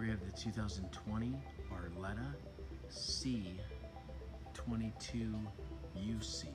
we have the 2020 Barletta C22UC.